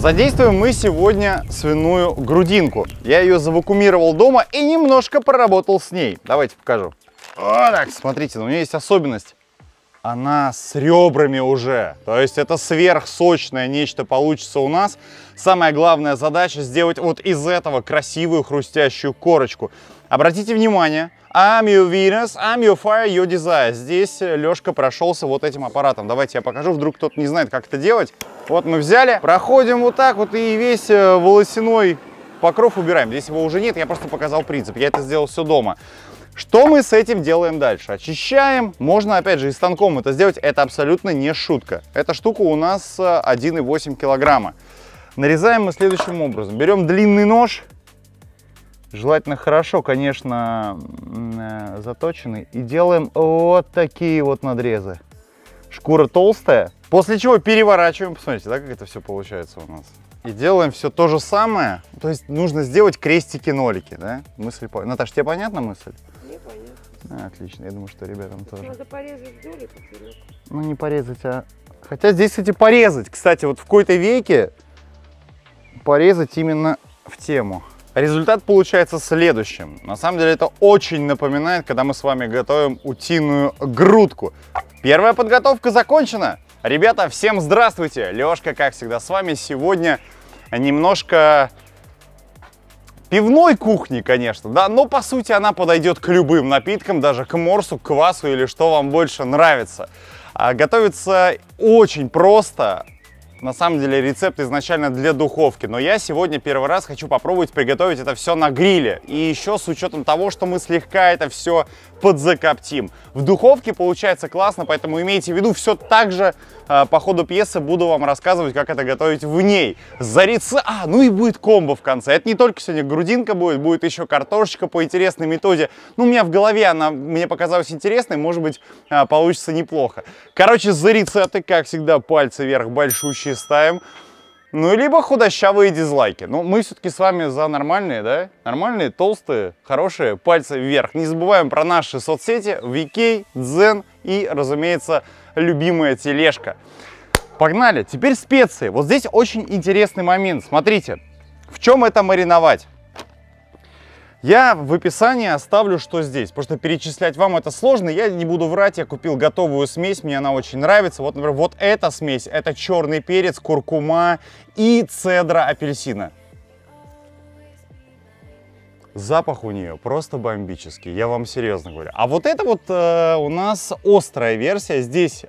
Задействуем мы сегодня свиную грудинку. Я ее завакумировал дома и немножко проработал с ней. Давайте покажу. Вот так, смотрите, у нее есть особенность. Она с ребрами уже. То есть это сверхсочное нечто получится у нас. Самая главная задача сделать вот из этого красивую хрустящую корочку. Обратите внимание, I'm your Venus, I'm your fire, your desire. Здесь Лешка прошелся вот этим аппаратом. Давайте я покажу, вдруг кто-то не знает, как это делать. Вот мы взяли, проходим вот так вот и весь э, волосяной покров убираем. Здесь его уже нет, я просто показал принцип. Я это сделал все дома. Что мы с этим делаем дальше? Очищаем. Можно, опять же, и станком это сделать. Это абсолютно не шутка. Эта штука у нас 1,8 э, килограмма. Нарезаем мы следующим образом. Берем длинный нож. Желательно хорошо, конечно, э, заточенный. И делаем вот такие вот надрезы. Шкура толстая. После чего переворачиваем. Посмотрите, да, как это все получается у нас. И делаем все то же самое. То есть нужно сделать крестики-нолики, да? Мысль... Наташа, тебе понятна мысль? А, отлично, я думаю, что ребятам тоже. Надо порезать вдоль и поперек. Ну, не порезать, а... Хотя здесь, кстати, порезать. Кстати, вот в какой-то веке порезать именно в тему. Результат получается следующим. На самом деле это очень напоминает, когда мы с вами готовим утиную грудку. Первая подготовка закончена. Ребята, всем здравствуйте! Лешка, как всегда, с вами сегодня немножко пивной кухни, конечно, да, но по сути она подойдет к любым напиткам, даже к морсу, к квасу или что вам больше нравится. А готовится очень просто, на самом деле рецепт изначально для духовки, но я сегодня первый раз хочу попробовать приготовить это все на гриле. И еще с учетом того, что мы слегка это все подзакоптим. В духовке получается классно, поэтому имейте в виду, все так же по ходу пьесы буду вам рассказывать, как это готовить в ней. Зариться, а, ну и будет комбо в конце. Это не только сегодня грудинка будет, будет еще картошечка по интересной методе. Ну, у меня в голове она мне показалась интересной, может быть, э, получится неплохо. Короче, за рецепты, как всегда, пальцы вверх большущие ставим. Ну, либо худощавые дизлайки. Ну, мы все-таки с вами за нормальные, да? Нормальные, толстые, хорошие, пальцы вверх. Не забываем про наши соцсети, VK, Дзен и, разумеется, любимая тележка. Погнали! Теперь специи. Вот здесь очень интересный момент. Смотрите, в чем это мариновать? Я в описании оставлю, что здесь, потому что перечислять вам это сложно. Я не буду врать, я купил готовую смесь, мне она очень нравится. Вот, например, вот эта смесь, это черный перец, куркума и цедра апельсина. Запах у нее просто бомбический, я вам серьезно говорю. А вот это вот э, у нас острая версия. Здесь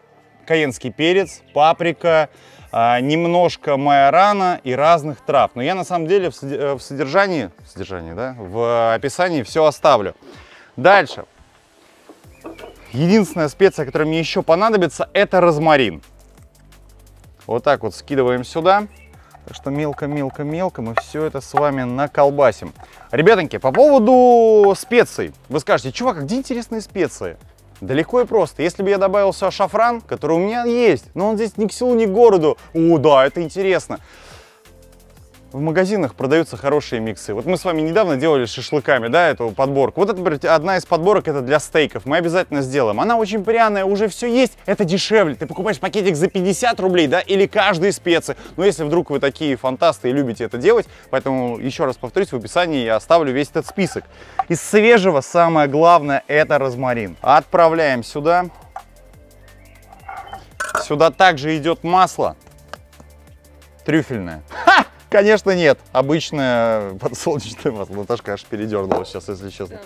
каенский перец, паприка, э, немножко майорана и разных трав. Но я на самом деле в, в содержании, в содержании, да, в описании все оставлю. Дальше. Единственная специя, которая мне еще понадобится, это розмарин. Вот так вот скидываем сюда. Так что мелко-мелко-мелко мы все это с вами наколбасим. Ребятоньки, по поводу специй. Вы скажете, чувак, а где интересные специи? Далеко и просто. Если бы я добавил сюда шафран, который у меня есть, но он здесь ни к селу, ни к городу. О, да, это интересно в магазинах продаются хорошие миксы. Вот мы с вами недавно делали шашлыками, да, эту подборку. Вот например, одна из подборок, это для стейков. Мы обязательно сделаем. Она очень пряная, уже все есть. Это дешевле. Ты покупаешь пакетик за 50 рублей, да, или каждые специи. Но если вдруг вы такие фантасты и любите это делать, поэтому еще раз повторюсь, в описании я оставлю весь этот список. Из свежего самое главное это розмарин. Отправляем сюда. Сюда также идет масло трюфельное. Конечно, нет. Обычное подсолнечное масло. Наташка аж передернулась сейчас, если честно.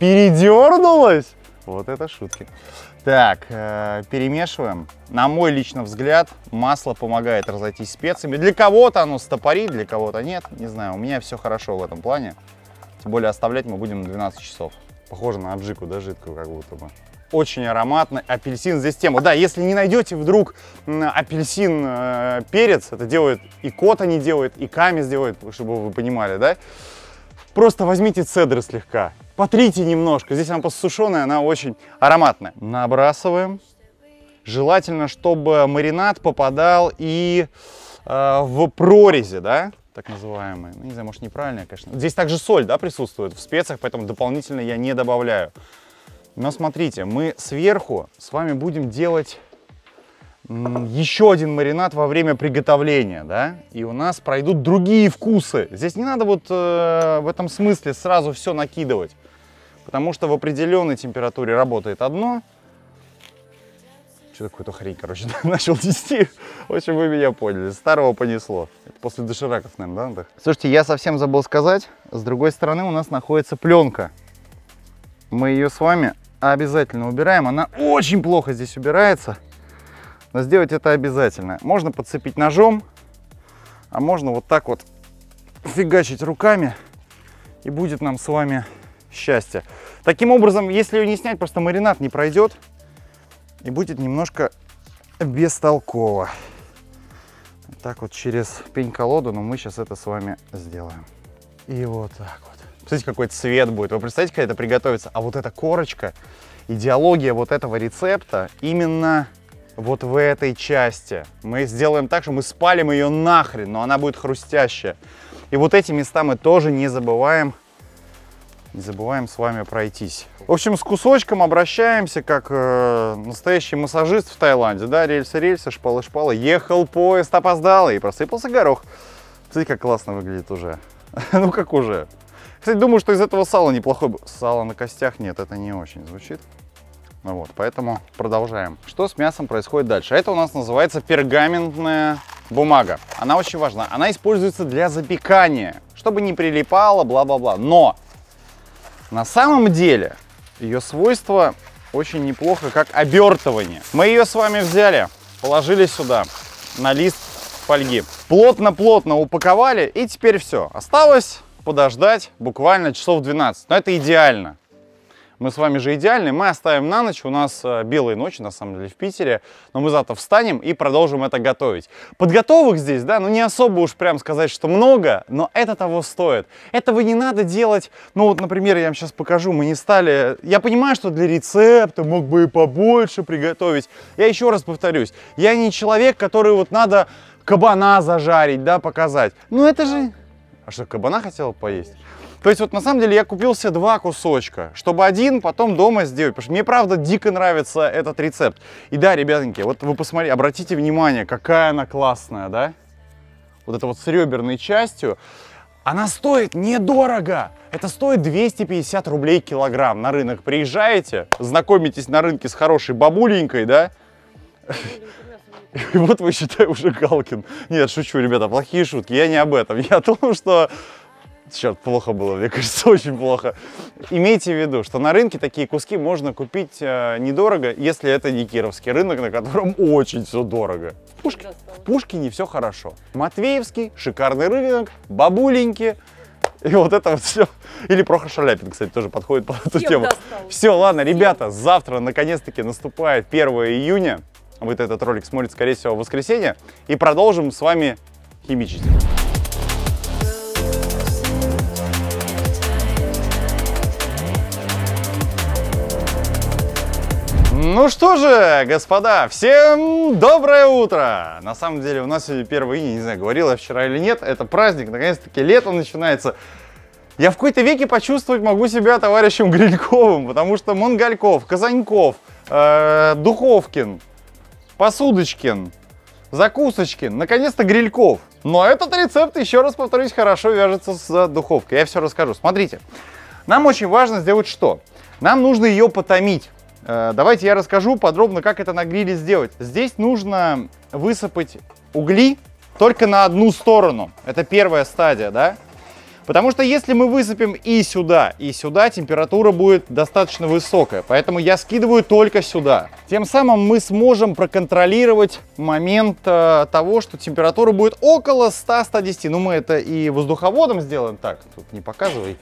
Передернулась? Вот это шутки. Так, э, перемешиваем. На мой личный взгляд, масло помогает разойтись специями. Для кого-то оно стопорит, для кого-то нет. Не знаю, у меня все хорошо в этом плане. Тем более оставлять мы будем 12 часов. Похоже на аджику, да, жидкую как будто бы очень ароматный. Апельсин здесь тема. Да, если не найдете вдруг апельсин э, перец, это делает и кот они делают, и камис делает, чтобы вы понимали, да? Просто возьмите цедры слегка, потрите немножко. Здесь она просто сушеная, она очень ароматная. Набрасываем. Желательно, чтобы маринад попадал и э, в прорези, да, так называемые. Ну, не знаю, может неправильно, конечно. Здесь также соль, да, присутствует в специях, поэтому дополнительно я не добавляю. Но смотрите, мы сверху с вами будем делать еще один маринад во время приготовления, да, и у нас пройдут другие вкусы. Здесь не надо вот э, в этом смысле сразу все накидывать, потому что в определенной температуре работает одно. Что такое-то хрень, короче, начал нести. В общем, вы меня поняли. Старого понесло. Это после дошираков, наверное, да? Слушайте, я совсем забыл сказать. С другой стороны у нас находится пленка. Мы ее с вами обязательно убираем. Она очень плохо здесь убирается. Но сделать это обязательно. Можно подцепить ножом, а можно вот так вот фигачить руками, и будет нам с вами счастье. Таким образом, если ее не снять, просто маринад не пройдет, и будет немножко бестолково. Так вот через пень-колоду, но мы сейчас это с вами сделаем. И вот так вот. Смотрите, какой цвет будет. Вы представляете, когда это приготовится? А вот эта корочка, идеология вот этого рецепта именно вот в этой части. Мы сделаем так, что мы спалим ее нахрен, но она будет хрустящая. И вот эти места мы тоже не забываем, не забываем с вами пройтись. В общем, с кусочком обращаемся, как э, настоящий массажист в Таиланде. Да, рельсы-рельсы, шпалы-шпалы. Ехал поезд, опоздал и просыпался горох. Смотрите, как классно выглядит уже. ну, как уже. Кстати, думаю, что из этого сала неплохой... Сало на костях нет, это не очень звучит. Ну вот, поэтому продолжаем. Что с мясом происходит дальше? Это у нас называется пергаментная бумага. Она очень важна. Она используется для запекания, чтобы не прилипало, бла-бла-бла. Но на самом деле ее свойство очень неплохо, как обертывание. Мы ее с вами взяли, положили сюда на лист фольги. Плотно-плотно упаковали и теперь все. Осталось подождать буквально часов 12. Но это идеально. Мы с вами же идеальны. Мы оставим на ночь. У нас э, белые ночи, на самом деле, в Питере. Но мы завтра встанем и продолжим это готовить. Подготовок здесь, да, ну не особо уж прям сказать, что много, но это того стоит. Этого не надо делать. Ну вот, например, я вам сейчас покажу. Мы не стали... Я понимаю, что для рецепта мог бы и побольше приготовить. Я еще раз повторюсь. Я не человек, который вот надо кабана зажарить, да, показать. Ну это же... А что, кабана хотела поесть? То есть вот на самом деле я купил себе два кусочка, чтобы один потом дома сделать, потому что мне правда дико нравится этот рецепт. И да, ребятоньки, вот вы посмотрите, обратите внимание, какая она классная, да? Вот это вот с реберной частью. Она стоит недорого. Это стоит 250 рублей килограмм. На рынок приезжаете, знакомитесь на рынке с хорошей бабуленькой, да? И вот вы считаете уже Галкин. Нет, шучу, ребята, плохие шутки. Я не об этом. Я о том, что Черт, плохо было, мне кажется, очень плохо. Имейте в виду, что на рынке такие куски можно купить э, недорого, если это не кировский рынок, на котором очень все дорого. В, Пушки, в Пушкине все хорошо. Матвеевский, шикарный рынок, бабуленьки. И вот это вот все. Или Прохор Шаляпин, кстати, тоже подходит под эту Всем тему. Досталось. Все, ладно, ребята, завтра наконец-таки наступает 1 июня. Вы этот ролик смотрите, скорее всего, в воскресенье. И продолжим с вами химичить. Ну что же, господа, всем доброе утро! На самом деле у нас сегодня 1 июня, не знаю, говорил я вчера или нет, это праздник, наконец-таки лето начинается. Я в какой-то веке почувствовать могу себя товарищем Грильковым, потому что Монгальков, Казаньков, э, Духовкин, Посудочкин, Закусочкин, наконец-то Грильков. Но этот рецепт, еще раз повторюсь, хорошо вяжется с духовкой. Я все расскажу. Смотрите, нам очень важно сделать что? Нам нужно ее потомить. Э, давайте я расскажу подробно, как это на гриле сделать. Здесь нужно высыпать угли только на одну сторону. Это первая стадия, да? Потому что если мы высыпем и сюда, и сюда, температура будет достаточно высокая. Поэтому я скидываю только сюда. Тем самым мы сможем проконтролировать момент э, того, что температура будет около 100-110. Ну, мы это и воздуховодом сделаем. Так, тут не показывай.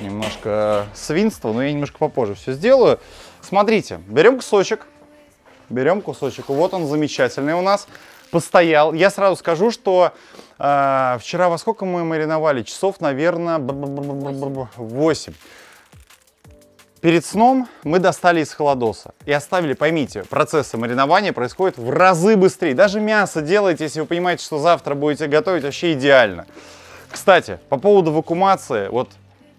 немножко свинство, но я немножко попозже все сделаю. Смотрите, берем кусочек, берем кусочек, вот он замечательный у нас, постоял. Я сразу скажу, что э, вчера во сколько мы мариновали? Часов, наверное, 8. Перед сном мы достали из холодоса и оставили, поймите, процессы маринования происходят в разы быстрее. Даже мясо делаете, если вы понимаете, что завтра будете готовить, вообще идеально. Кстати, по поводу вакуумации, вот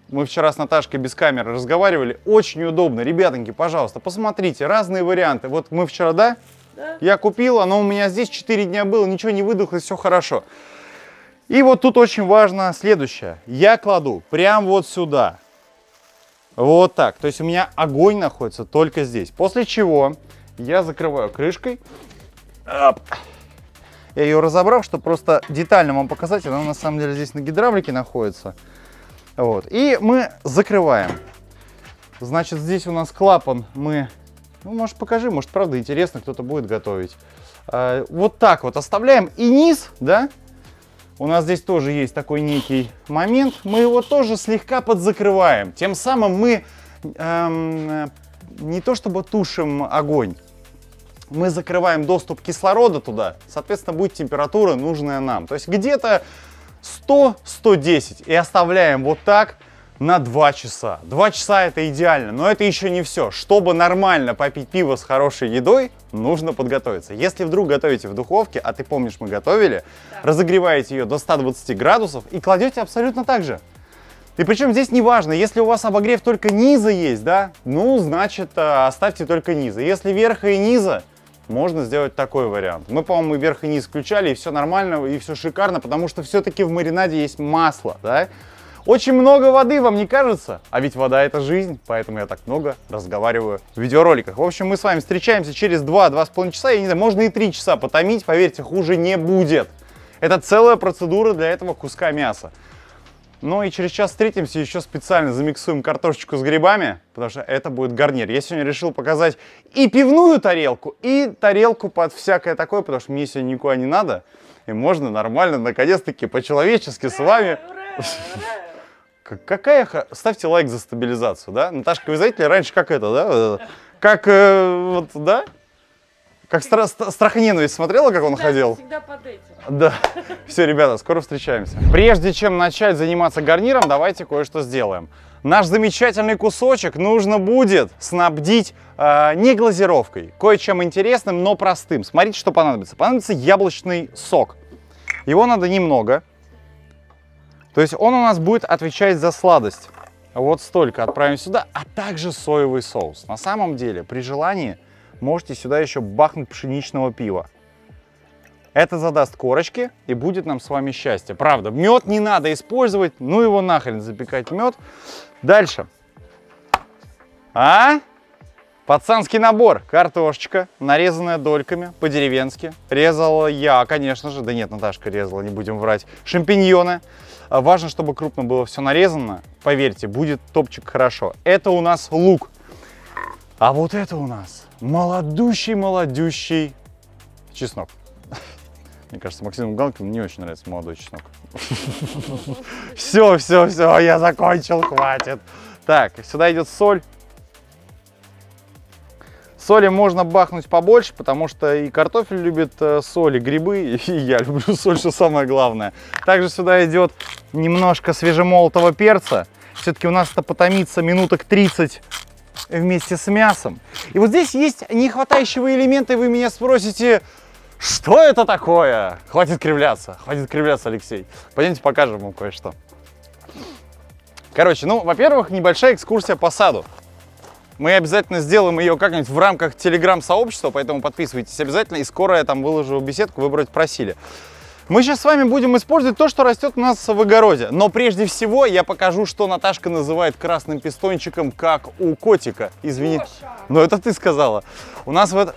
мы вчера с Наташкой без камеры разговаривали. Очень удобно. Ребятоньки, пожалуйста, посмотрите. Разные варианты. Вот мы вчера, да, Да? Я купил, оно у меня здесь 4 дня было, ничего не выдохлось, все хорошо. И вот тут очень важно следующее. Я кладу прям вот сюда. Вот так. То есть у меня огонь находится только здесь. После чего я закрываю крышкой. Оп. Я ее разобрал, чтобы просто детально вам показать. Она на самом деле здесь на гидравлике находится. Вот. И мы закрываем. Значит, здесь у нас клапан. Мы, ну, может, покажи, может, правда интересно, кто-то будет готовить. А, вот так вот оставляем. И низ, да, у нас здесь тоже есть такой некий момент. Мы его тоже слегка подзакрываем. Тем самым мы эм, не то чтобы тушим огонь, мы закрываем доступ кислорода туда, соответственно, будет температура нужная нам. То есть где-то 100-110 и оставляем вот так на 2 часа. 2 часа это идеально, но это еще не все. Чтобы нормально попить пиво с хорошей едой, нужно подготовиться. Если вдруг готовите в духовке, а ты помнишь, мы готовили, Да. разогреваете ее до 120 градусов и кладете абсолютно так же. И причем здесь не важно, если у вас обогрев только низа есть, да, ну, значит, э, оставьте только низа. Если верха и низа, можно сделать такой вариант. Мы, по-моему, верх и низ включали, и все нормально, и все шикарно, потому что все-таки в маринаде есть масло, да. Очень много воды, вам не кажется? А ведь вода это жизнь, поэтому я так много разговариваю в видеороликах. В общем, мы с вами встречаемся через 2-2,5 часа, я не знаю, можно и 3 часа потомить, поверьте, хуже не будет. Это целая процедура для этого куска мяса. Ну и через час встретимся, еще специально замиксуем картошечку с грибами, потому что это будет гарнир. Я сегодня решил показать и пивную тарелку, и тарелку под всякое такое, потому что мне сегодня никуда не надо. И можно нормально, наконец-таки, по-человечески с вами Ура, ура. как- Какая... Ставьте лайк за стабилизацию, да? Наташка, вы знаете ли, раньше как это, да? Как, э, вот, да? Как стра- ст- страх и ненависть смотрела, как он Всегда- ходил? Всегда под этим. Да. Все, ребята, скоро встречаемся. Прежде чем начать заниматься гарниром, давайте кое-что сделаем. Наш замечательный кусочек нужно будет снабдить э, не глазировкой, кое-чем интересным, но простым. Смотрите, что понадобится. Понадобится яблочный сок. Его надо немного. То есть он у нас будет отвечать за сладость. Вот столько отправим сюда, а также соевый соус. На самом деле, при желании, можете сюда еще бахнуть пшеничного пива. Это задаст корочки и будет нам с вами счастье. Правда, мед не надо использовать, ну его нахрен запекать мед. Дальше. А? Пацанский набор. Картошечка, нарезанная дольками по-деревенски. Резала я, конечно же. Да нет, Наташка резала, не будем врать. Шампиньоны. А, Важно, чтобы крупно было все нарезано. Поверьте, будет топчик хорошо. Это у нас лук. А вот это у нас молодущий-молодющий чеснок. Мне кажется, Максиму Галкину не очень нравится молодой чеснок. Все, все, все, я закончил, хватит. Так, сюда идет соль. Соли можно бахнуть побольше, потому что и картофель любит э, соль, и грибы, и я люблю соль, что самое главное. Также сюда идет немножко свежемолотого перца. Все-таки у нас это потомится минуток 30 вместе с мясом. И вот здесь есть нехватающие элементы, и вы меня спросите, что это такое? Хватит кривляться, хватит кривляться, Алексей. Пойдемте покажем вам кое-что. Короче, ну, во-первых, небольшая экскурсия по саду. Мы обязательно сделаем ее как-нибудь в рамках телеграм-сообщества, поэтому подписывайтесь обязательно. И скоро я там выложу беседку, вы вроде просили. Мы сейчас с вами будем использовать то, что растет у нас в огороде. Но прежде всего я покажу, что Наташка называет красным пистончиком, как у котика. Извини. Гоша, Но это ты сказала. У нас в, это-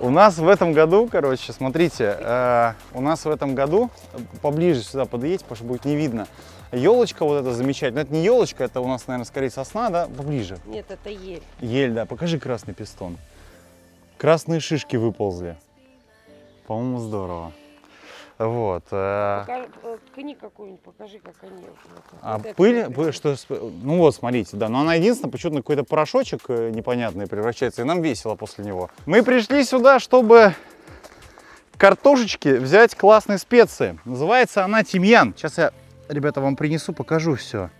у нас в этом году, короче, смотрите, э, у нас в этом году, э, поближе сюда подъедь, потому что будет не видно, елочка вот эта замечательная. Это не елочка, это у нас, наверное, скорее сосна, да? Поближе. Нет, это ель. Ель, да. Покажи красный пистон. Красные шишки выползли. По-моему, здорово. Вот. э, Покажи, э, ткни какую-нибудь, покажи, как они. это. А Вот это пыль, вот пыль- это. что, ну вот, смотрите, да, но она единственная, почему-то какой-то порошочек э, непонятный превращается, и нам весело после него. Мы пришли сюда, чтобы картошечки взять классные специи. Называется она тимьян. Сейчас я, ребята, вам принесу, покажу все.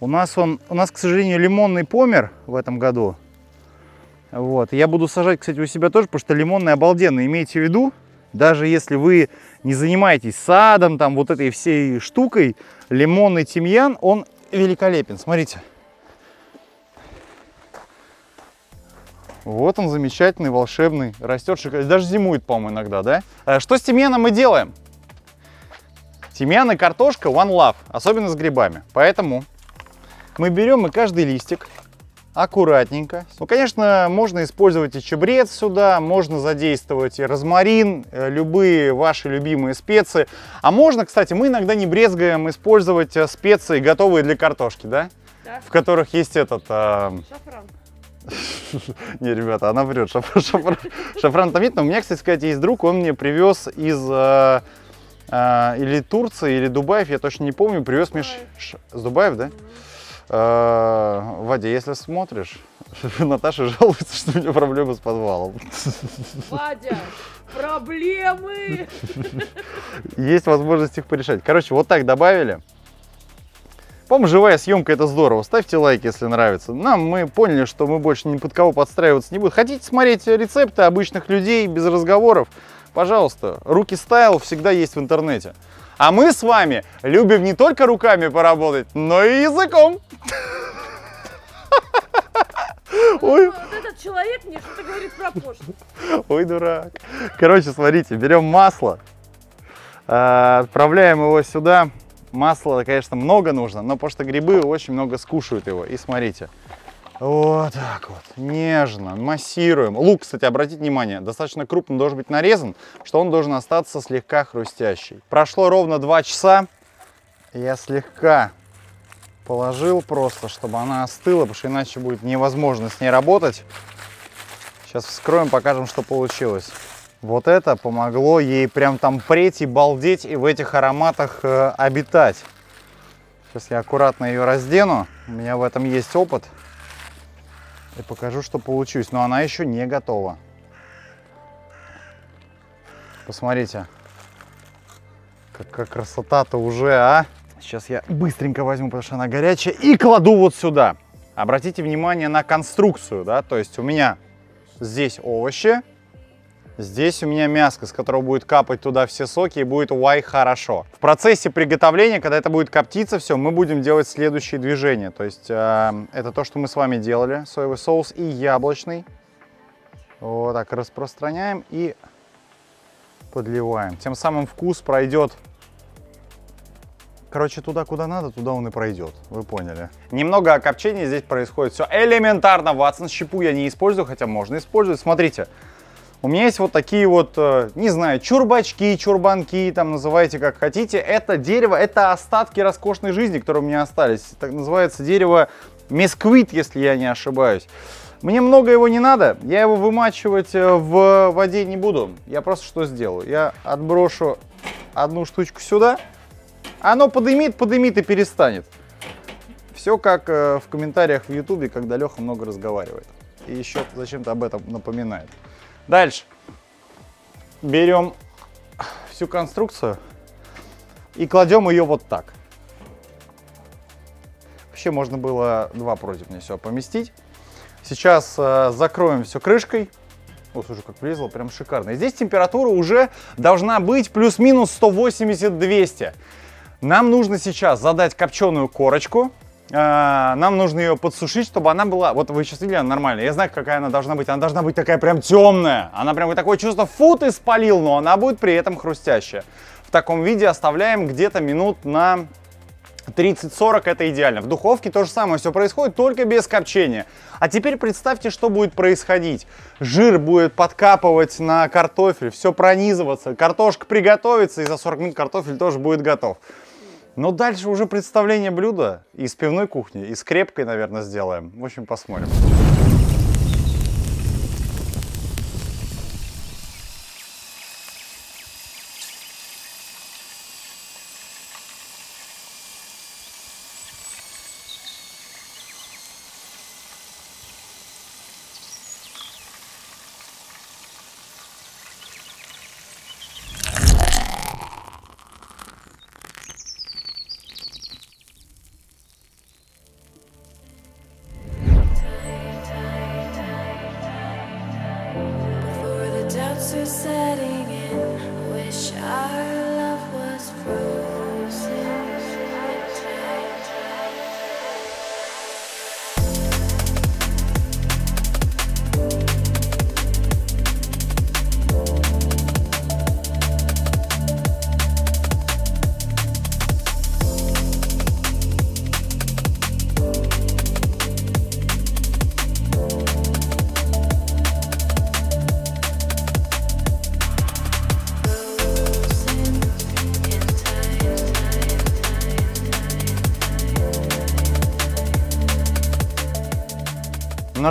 У нас он, у нас, к сожалению, лимонный помер в этом году. Вот. Я буду сажать, кстати, у себя тоже, потому что лимонный обалденный. Имейте в виду, даже если вы не занимаетесь садом, там вот этой всей штукой, лимонный тимьян, он великолепен. Смотрите. Вот он замечательный, волшебный, растет шикарно. Даже зимует, по-моему, иногда, да? Э, Что с тимьяном мы делаем? Тимьян и картошка one love, особенно с грибами. Поэтому мы берем и каждый листик аккуратненько. Ну, конечно, можно использовать и чабрец сюда, можно задействовать и розмарин, э, любые ваши любимые специи. А можно, кстати, мы иногда не брезгаем использовать э, специи, готовые для картошки, да? Да? В которых есть этот... а, Шафран. не, ребята, она врет. Шафран, шафран, шафран там нет. Но у меня, кстати сказать, есть друг, он мне привез из э, э, или Турции, или Дубаев, я точно не помню, привез мне... С Дубаев, да? Э, Вадя, если смотришь, Наташа жалуется, что у нее проблемы с подвалом. Вадя, проблемы! Есть возможность их порешать. Короче, вот так добавили. По-моему, живая съемка это здорово. Ставьте лайк, если нравится. Нам мы поняли, что мы больше ни под кого подстраиваться не будем. Хотите смотреть рецепты обычных людей без разговоров? Пожалуйста, руки стайл всегда есть в интернете. А мы с вами любим не только руками поработать, но и языком. Ой. Вот этот человек мне что-то говорит про пошлость. Ой, дурак. Короче, смотрите, берем масло, э, отправляем его сюда. Масла, конечно, много нужно, но потому что грибы очень много скушают его. И смотрите, вот так вот, нежно, массируем. Лук, кстати, обратите внимание, достаточно крупно должен быть нарезан, что он должен остаться слегка хрустящий. Прошло ровно 2 часа, я слегка положил просто, чтобы она остыла, потому что иначе будет невозможно с ней работать. Сейчас вскроем, покажем, что получилось. Вот это помогло ей прям там преть и балдеть и в этих ароматах э, обитать. Сейчас я аккуратно ее раздену. У меня в этом есть опыт. И покажу, что получилось. Но она еще не готова. Посмотрите. Какая красота-то уже, а? Сейчас я быстренько возьму, потому что она горячая, и кладу вот сюда. Обратите внимание на конструкцию, да, то есть у меня здесь овощи, здесь у меня мяско, с которого будет капать туда все соки и будет уай хорошо. В процессе приготовления, когда это будет коптиться все, мы будем делать следующие движения. То есть э, это то, что мы с вами делали, соевый соус и яблочный. Вот так распространяем и подливаем. Тем самым вкус пройдет Короче, туда, куда надо, туда он и пройдет. Вы поняли. Немного окопчения здесь происходит. Все элементарно. Ватсон щепу я не использую, хотя можно использовать. Смотрите, у меня есть вот такие вот, э, не знаю, чурбачки, чурбанки, там называйте как хотите. Это дерево, это остатки роскошной жизни, которые у меня остались. Так называется дерево месквит, если я не ошибаюсь. Мне много его не надо, я его вымачивать э, в воде не буду. Я просто что сделаю? Я отброшу одну штучку сюда, оно подымит, подымит и перестанет. Все как э, в комментариях в ютубе, когда Леха много разговаривает. И еще зачем-то об этом напоминает. Дальше. Берем всю конструкцию и кладем ее вот так. Вообще можно было два против мне все поместить. Сейчас э, закроем все крышкой. О, слушай, как влезло, прям шикарно. И здесь температура уже должна быть плюс-минус 180-200. Нам нужно сейчас задать копченую корочку. А, Нам нужно ее подсушить, чтобы она была... Вот вы сейчас видели, она нормальная. Я знаю, какая она должна быть. Она должна быть такая прям темная. Она прям вот такое чувство, фу, ты спалил, но она будет при этом хрустящая. В таком виде оставляем где-то минут на 30-40 это идеально. В духовке то же самое все происходит, только без копчения. А теперь представьте, что будет происходить. Жир будет подкапывать на картофель, все пронизываться, картошка приготовится, и за 40 минут картофель тоже будет готов. Но дальше уже представление блюда из пивной кухни, и с крепкой, наверное, сделаем. В общем, посмотрим. Before the doubts are setting in, wish our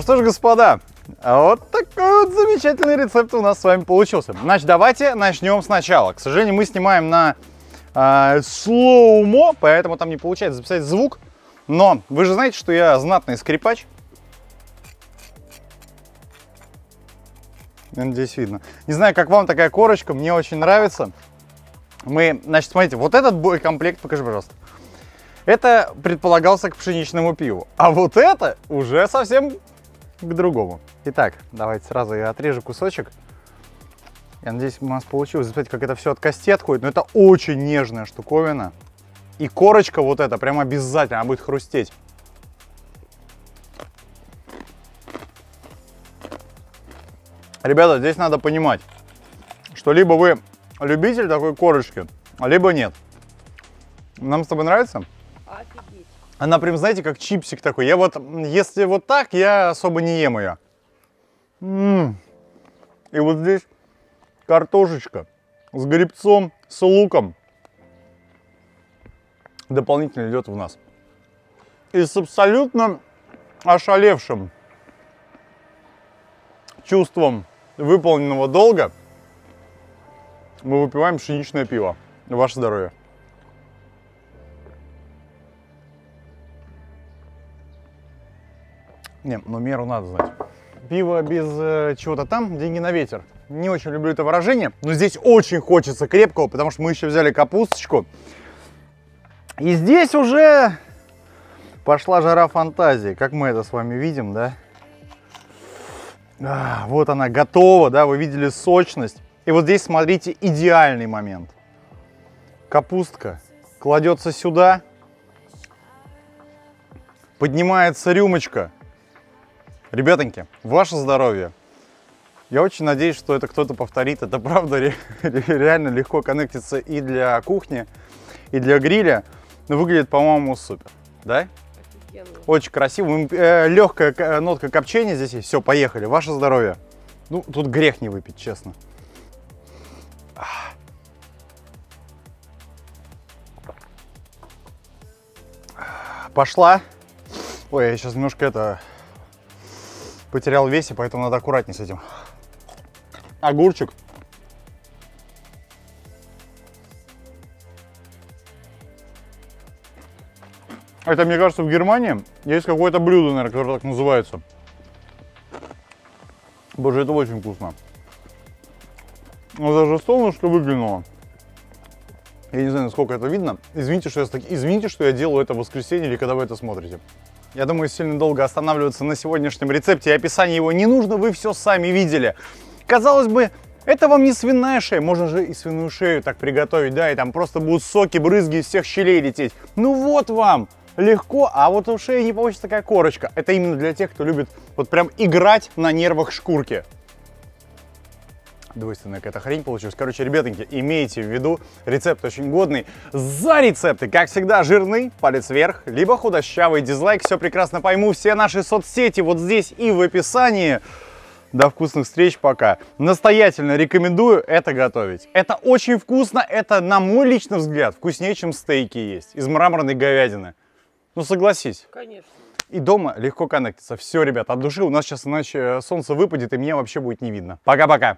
Что ж, господа, вот такой вот замечательный рецепт у нас с вами получился. Значит, давайте начнем сначала. К сожалению, мы снимаем на э, слоумо, поэтому там не получается записать звук. Но вы же знаете, что я знатный скрипач. Здесь видно. Не знаю, как вам такая корочка, мне очень нравится. Мы, значит, смотрите, вот этот боекомплект, покажи, пожалуйста. Это предполагался к пшеничному пиву. А вот это уже совсем к другому. Итак, давайте сразу я отрежу кусочек. Я надеюсь, у нас получилось. Смотрите, как это все от кости отходит. Но это очень нежная штуковина. И корочка вот эта прям обязательно, будет хрустеть. Ребята, здесь надо понимать, что либо вы любитель такой корочки, либо нет. Нам с тобой нравится? Офигеть. Она прям, знаете, как чипсик такой. Я вот, если вот так, я особо не ем ее. М -м. И вот здесь картошечка с грибцом, с луком дополнительно идет в нас. И с абсолютно ошалевшим чувством выполненного долга мы выпиваем пшеничное пиво. Ваше здоровье. Не, но меру надо знать. Пиво без э, чего-то там, деньги на ветер. Не очень люблю это выражение, но здесь очень хочется крепкого, потому что мы еще взяли капусточку. И здесь уже пошла жара фантазии, как мы это с вами видим, да? А, вот она готова, да, вы видели сочность. И вот здесь, смотрите, идеальный момент. Капустка кладется сюда, поднимается рюмочка. Ребятоньки, ваше здоровье. Я очень надеюсь, что это кто-то повторит. Это правда реально легко коннектится и для кухни, и для гриля. Но выглядит, по-моему, супер. Да? Офигенно. Очень красиво. Э, легкая к- нотка копчения здесь есть. Все, поехали. Ваше здоровье. Ну, тут грех не выпить, честно. Пошла. Ой, я сейчас немножко это потерял весе, поэтому надо аккуратнее с этим. Огурчик. Это, мне кажется, в Германии есть какое-то блюдо, наверное, которое так называется. Боже, это очень вкусно. Но даже солнышко выглянуло. Я не знаю, насколько это видно. Извините, что я, с таки- Извините, что я делаю это в воскресенье или когда вы это смотрите. Я думаю, сильно долго останавливаться на сегодняшнем рецепте и описании его не нужно, вы все сами видели. Казалось бы, это вам не свиная шея, можно же и свиную шею так приготовить, да, и там просто будут соки, брызги из всех щелей лететь. Ну вот вам, легко, а вот у шеи не получится такая корочка. Это именно для тех, кто любит вот прям играть на нервах шкурки. Двойственная какая-то хрень получилась. Короче, ребятоньки, имейте в виду, рецепт очень годный. За рецепты, как всегда, жирный, палец вверх, либо худощавый дизлайк. Все прекрасно пойму. Все наши соцсети вот здесь и в описании. До вкусных встреч пока. Настоятельно рекомендую это готовить. Это очень вкусно, это, на мой личный взгляд, вкуснее, чем стейки есть из мраморной говядины. Ну согласись. Конечно. И дома легко коннектиться. Все, ребят, от души. У нас сейчас иначе солнце выпадет, и меня вообще будет не видно. Пока-пока.